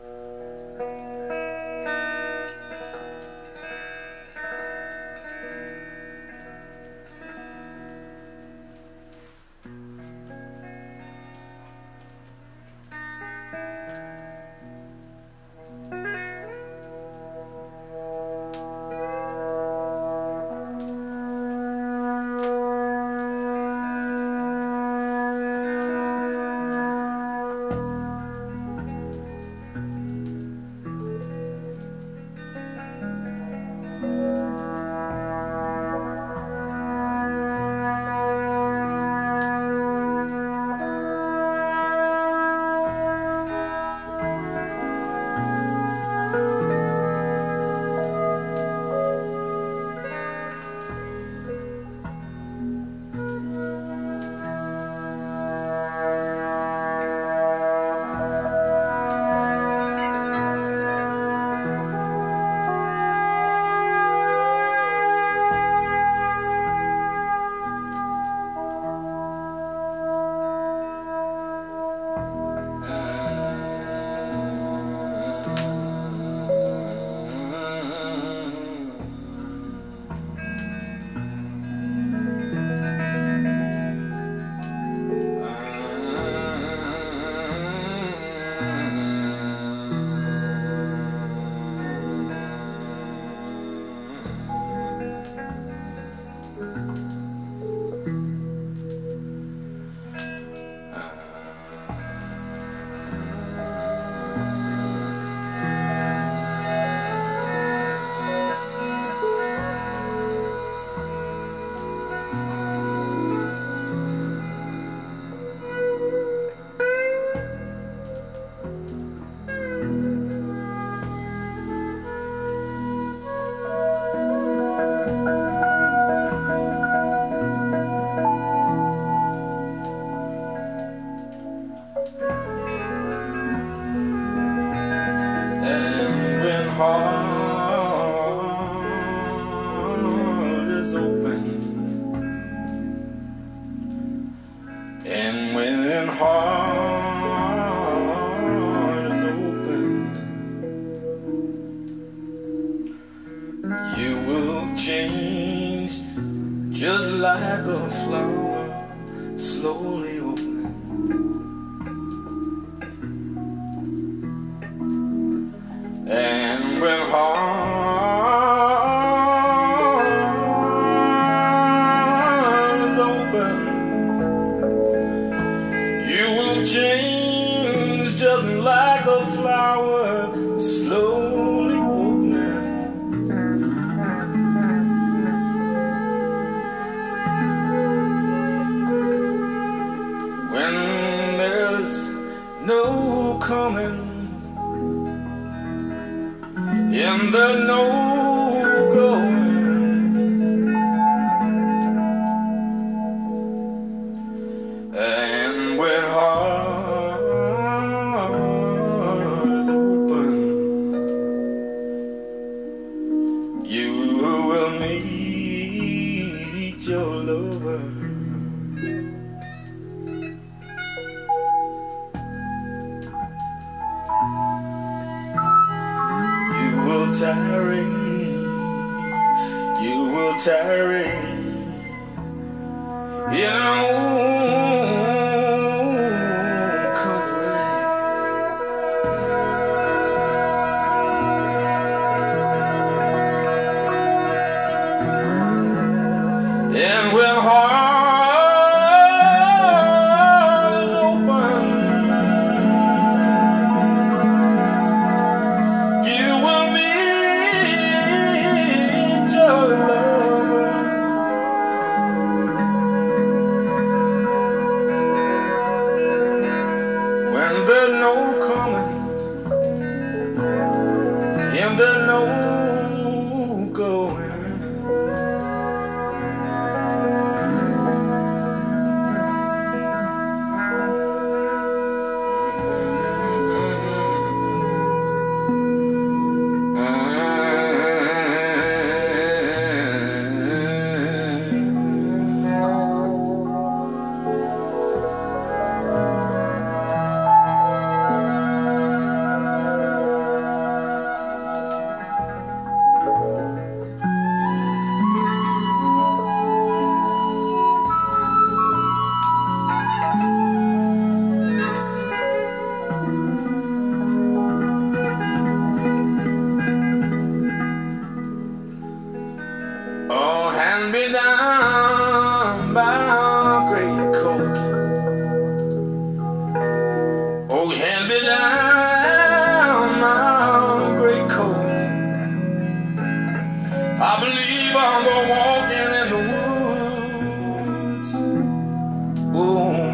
Uh... the no tarry, you will tarry. In an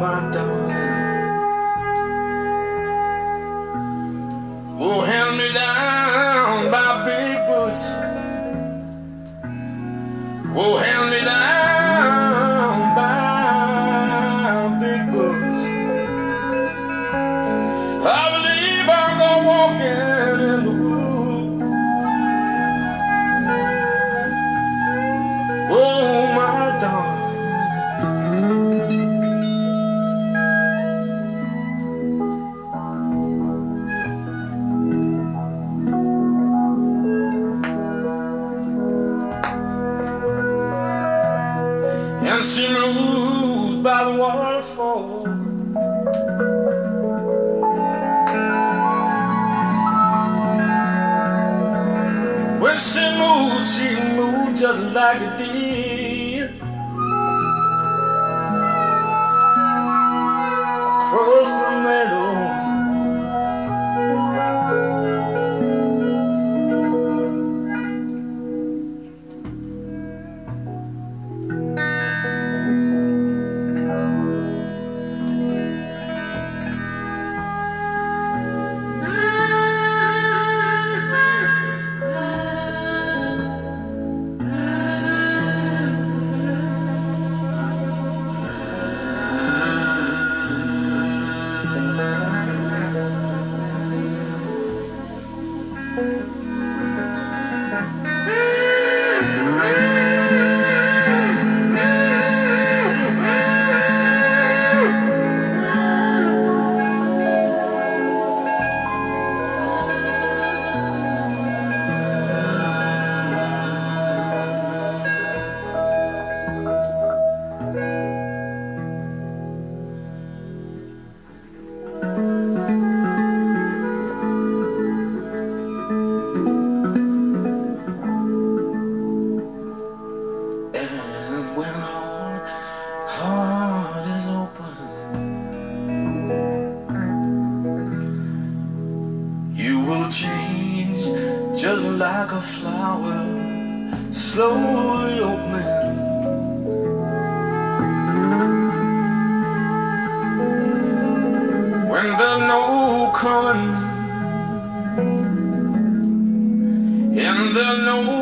my darling. just like a flower slowly opening. When there's no coming, and there's no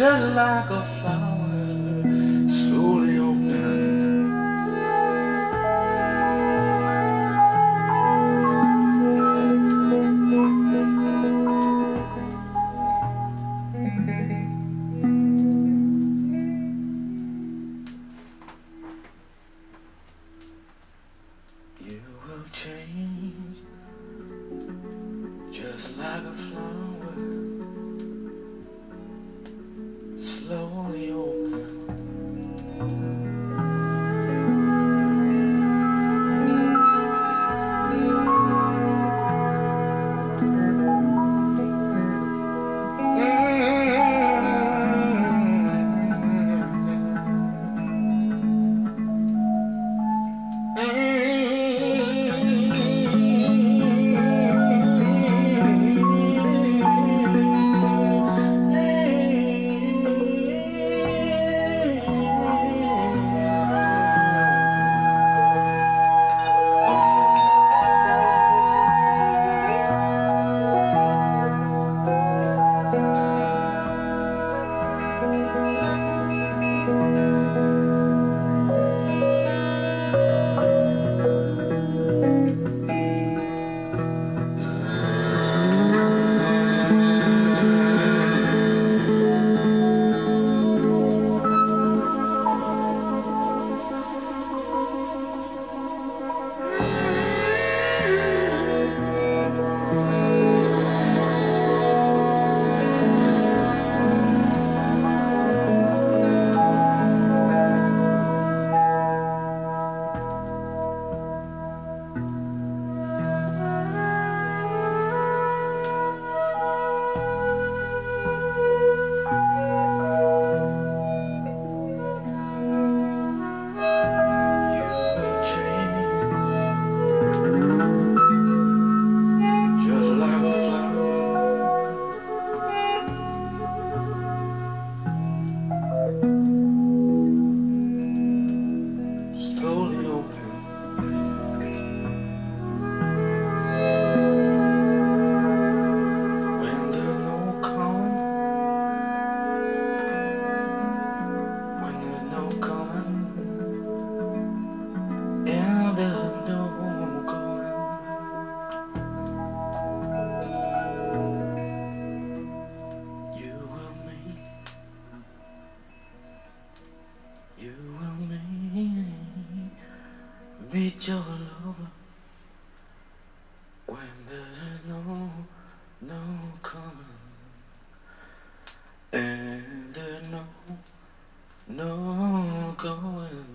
just like a flower. no going.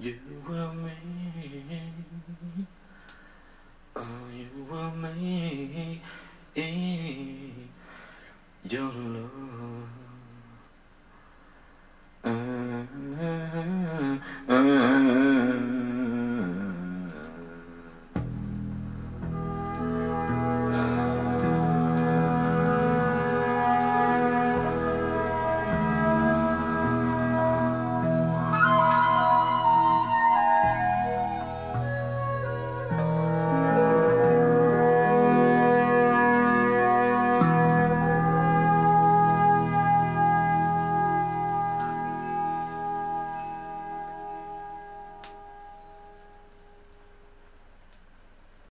You and me. Oh, you and me. Your love.